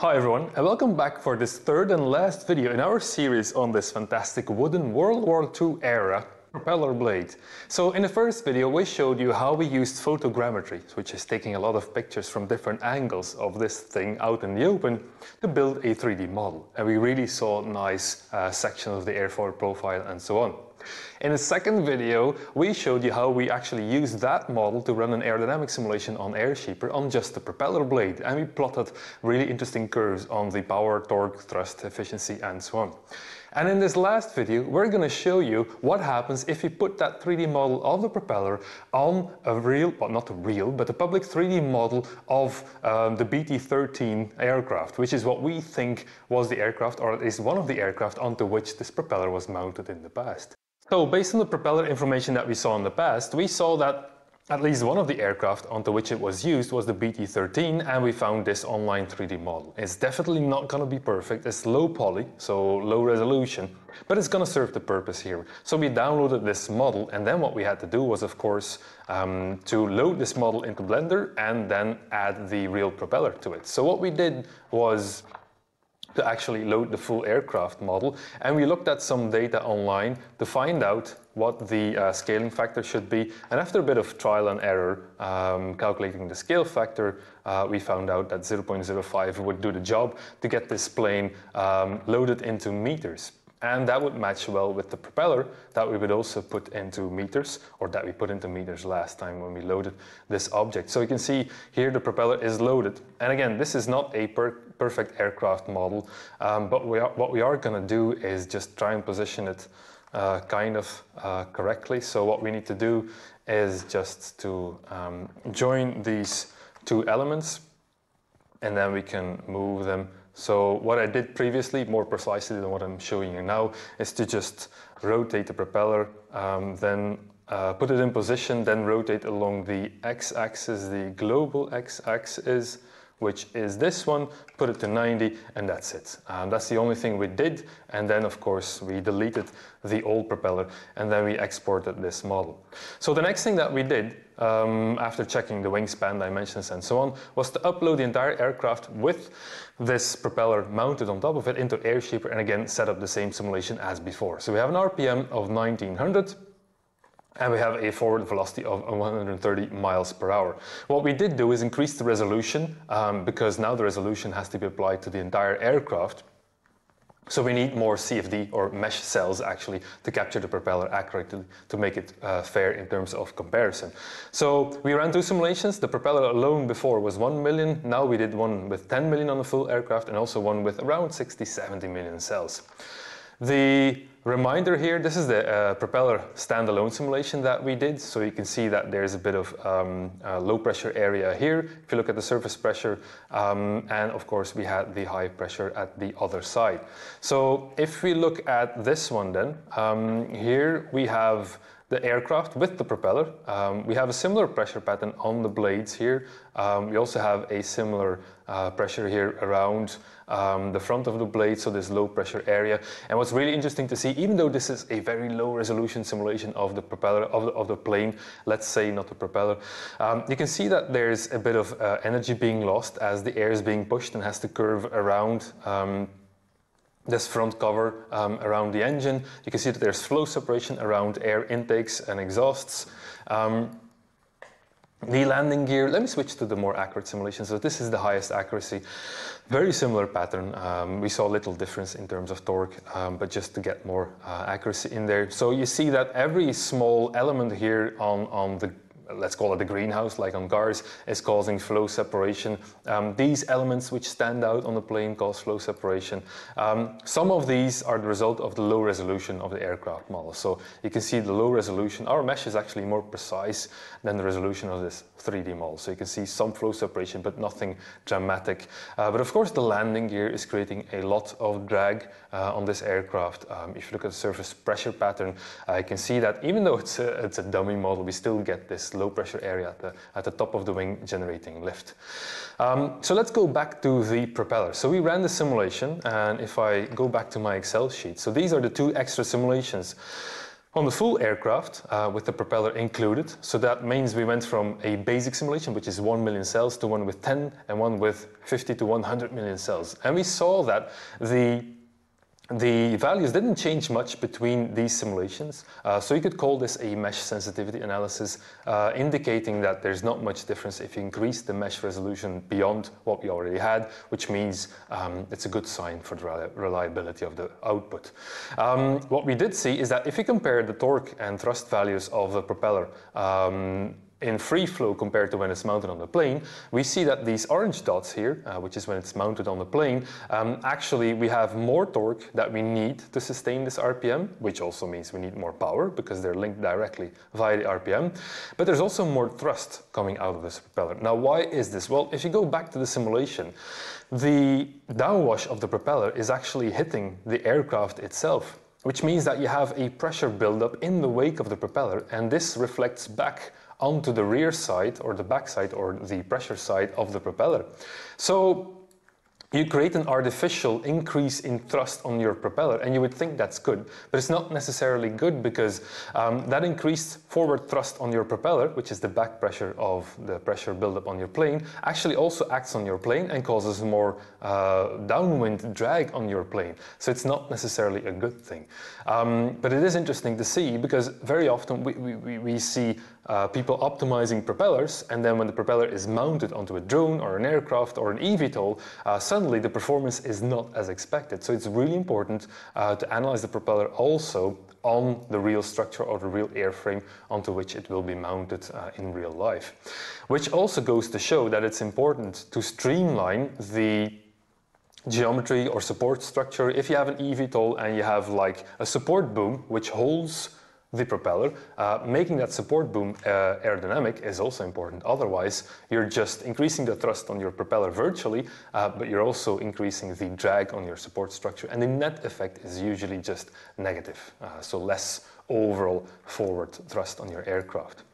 Hi everyone and welcome back for this third and last video in our series on this fantastic wooden World War II era propeller blade. So in the first video we showed you how we used photogrammetry, which is taking a lot of pictures from different angles of this thing out in the open to build a 3D model. And we really saw nice uh, sections of the airfoil profile and so on. In the second video, we showed you how we actually used that model to run an aerodynamic simulation on AirShaper on just the propeller blade. And we plotted really interesting curves on the power, torque, thrust, efficiency, and so on. And in this last video, we're going to show you what happens if you put that 3D model of the propeller on a real, well not a real, but a public 3D model of um, the BT-13 aircraft, which is what we think was the aircraft, or at least one of the aircraft onto which this propeller was mounted in the past. So based on the propeller information that we saw in the past, we saw that at least one of the aircraft onto which it was used was the BT-13 and we found this online 3D model. It's definitely not going to be perfect, it's low poly, so low resolution, but it's going to serve the purpose here. So we downloaded this model and then what we had to do was of course um, to load this model into Blender and then add the real propeller to it. So what we did was to actually load the full aircraft model. And we looked at some data online to find out what the uh, scaling factor should be. And after a bit of trial and error, um, calculating the scale factor, uh, we found out that 0.05 would do the job to get this plane um, loaded into meters. And that would match well with the propeller that we would also put into meters, or that we put into meters last time when we loaded this object. So you can see here the propeller is loaded. And again, this is not a per perfect aircraft model, um, but we are, what we are going to do is just try and position it uh, kind of uh, correctly. So what we need to do is just to um, join these two elements, and then we can move them so what I did previously, more precisely than what I'm showing you now, is to just rotate the propeller, um, then uh, put it in position, then rotate along the x-axis, the global x-axis, which is this one, put it to 90, and that's it. Um, that's the only thing we did, and then of course we deleted the old propeller, and then we exported this model. So the next thing that we did, um, after checking the wingspan dimensions and so on, was to upload the entire aircraft with this propeller mounted on top of it into AirShaper, and again set up the same simulation as before. So we have an RPM of 1900, and we have a forward velocity of 130 miles per hour. What we did do is increase the resolution um, because now the resolution has to be applied to the entire aircraft. So we need more CFD or mesh cells actually to capture the propeller accurately to make it uh, fair in terms of comparison. So we ran two simulations. The propeller alone before was 1 million. Now we did one with 10 million on the full aircraft and also one with around 60, 70 million cells. The Reminder here, this is the uh, propeller standalone simulation that we did. So you can see that there's a bit of um, uh, low pressure area here. If you look at the surface pressure, um, and of course we had the high pressure at the other side. So if we look at this one then, um, here we have the aircraft with the propeller. Um, we have a similar pressure pattern on the blades here. Um, we also have a similar uh, pressure here around um, the front of the blade, so this low pressure area. And what's really interesting to see, even though this is a very low resolution simulation of the propeller, of the, of the plane, let's say not the propeller, um, you can see that there's a bit of uh, energy being lost as the air is being pushed and has to curve around um, this front cover um, around the engine. You can see that there's flow separation around air intakes and exhausts. Um, the landing gear, let me switch to the more accurate simulation. So this is the highest accuracy. Very similar pattern. Um, we saw little difference in terms of torque, um, but just to get more uh, accuracy in there. So you see that every small element here on, on the let's call it a greenhouse, like on cars, is causing flow separation. Um, these elements which stand out on the plane cause flow separation. Um, some of these are the result of the low resolution of the aircraft model. So you can see the low resolution. Our mesh is actually more precise than the resolution of this 3D model. So you can see some flow separation, but nothing dramatic. Uh, but of course, the landing gear is creating a lot of drag uh, on this aircraft. Um, if you look at the surface pressure pattern, uh, you can see that even though it's a, it's a dummy model, we still get this low pressure area at the, at the top of the wing generating lift. Um, so let's go back to the propeller. So we ran the simulation and if I go back to my Excel sheet, so these are the two extra simulations On the full aircraft, uh, with the propeller included, so that means we went from a basic simulation, which is 1 million cells, to one with 10 and one with 50 to 100 million cells. And we saw that the the values didn't change much between these simulations, uh, so you could call this a mesh sensitivity analysis, uh, indicating that there's not much difference if you increase the mesh resolution beyond what we already had, which means um, it's a good sign for the reliability of the output. Um, what we did see is that if you compare the torque and thrust values of the propeller um, in free flow compared to when it's mounted on the plane, we see that these orange dots here, uh, which is when it's mounted on the plane, um, actually we have more torque that we need to sustain this RPM, which also means we need more power because they're linked directly via the RPM. But there's also more thrust coming out of this propeller. Now, why is this? Well, if you go back to the simulation, the downwash of the propeller is actually hitting the aircraft itself which means that you have a pressure buildup in the wake of the propeller, and this reflects back onto the rear side or the back side or the pressure side of the propeller. So you create an artificial increase in thrust on your propeller and you would think that's good but it's not necessarily good because um, that increased forward thrust on your propeller which is the back pressure of the pressure buildup on your plane actually also acts on your plane and causes more uh, downwind drag on your plane so it's not necessarily a good thing um, but it is interesting to see because very often we, we, we see uh, people optimizing propellers, and then when the propeller is mounted onto a drone or an aircraft or an eVTOL, uh, suddenly the performance is not as expected. So it's really important uh, to analyze the propeller also on the real structure or the real airframe onto which it will be mounted uh, in real life. Which also goes to show that it's important to streamline the geometry or support structure. If you have an eVTOL and you have like a support boom which holds the propeller. Uh, making that support boom uh, aerodynamic is also important. Otherwise, you're just increasing the thrust on your propeller virtually, uh, but you're also increasing the drag on your support structure. And the net effect is usually just negative, uh, so less overall forward thrust on your aircraft.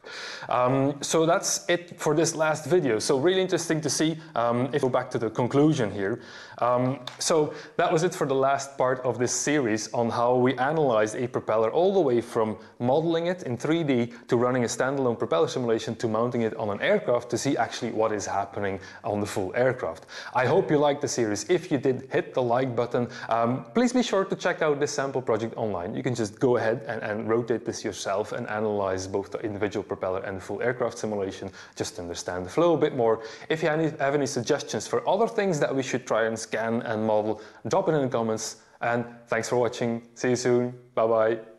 Um, so that's it for this last video. So really interesting to see um, if we go back to the conclusion here. Um, so that was it for the last part of this series on how we analyzed a propeller all the way from modeling it in 3D to running a standalone propeller simulation to mounting it on an aircraft to see actually what is happening on the full aircraft. I hope you liked the series. If you did, hit the like button. Um, please be sure to check out this sample project online. You can just go ahead and, and rotate this yourself and analyze both the individual propeller and the full aircraft simulation just to understand the flow a bit more. If you have any suggestions for other things that we should try and scan and model, drop it in the comments. And thanks for watching. See you soon. Bye bye.